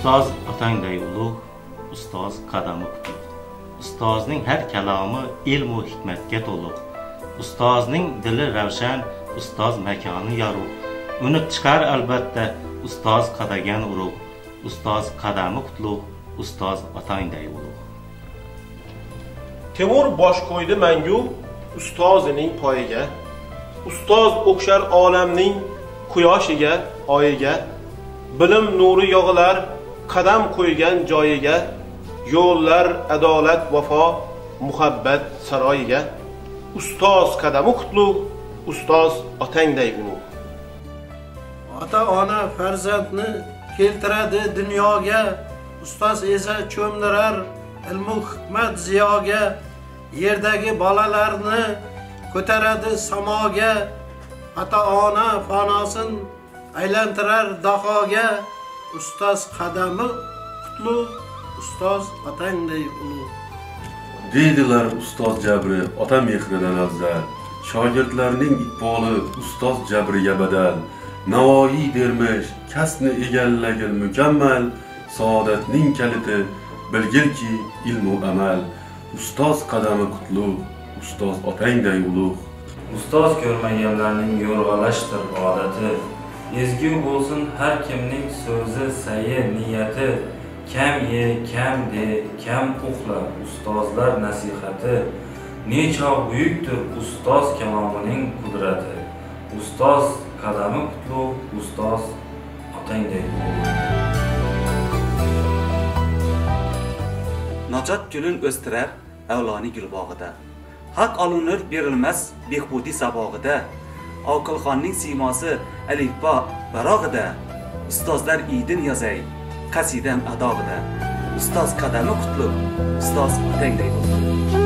ustoz otangday ulug' ustoz qadami qutlug' ustozning har kalomi ilmu hikmatga to'liq. Ustozning dili ravshan ustoz makoni yorug' unib chiqar albatta ustoz qadagan urug' ustoz qadami qutlug' ustoz otangday ulug' temur bosh qo'ydi mangu ustozining poyiga ustoz o'xshar olamning quyoshiga oyiga bilim nuri yog'ilar qadam qo'ygan joyiga yo'llar adolat vafo muhabbat saroyiga ustoz qadami qutlug' ustoz otangday ulug' ota ona farzandni keltiradi dunyoga ustoz esa cho'mdirar ilmu hikmat ziyoga yerdagi bolalarni ko'taradi samoga ota ona fonosin aylantirar dahoga. Ustoz qadami qutlug' ustoz otangday ulug' deydilar ustoz jabri ota mehridan afzal. Shogirdlarning iqboli ustoz jabriga badal navoiy dermish kasbni egallagil mukammal saodatning kaliti bilgilki ilmu amal. Ustoz qadami qutlug' ustoz otangday ulug' ustoz ko'rmaganlarning yo'rg'alashdir odati ezgu bo'lsin har kimning so'zi sayi niyati. Kam ye kam de kam uxla ustozlar nasihati. Nechog' buyukdir ustoz kalomining qudrati. Ustoz qadami qutlug' ustoz otangday. Najot gulin o'stirar avloni gulbog'ida. Haq olinur berilmas behbudiy sabog'ida. Oqilxonning siymosi alifbo barog'ida. Ustozlar iydin yozay qasidam adog'ida ustoz qadami qutlug' ustoz otangday bo'lsin.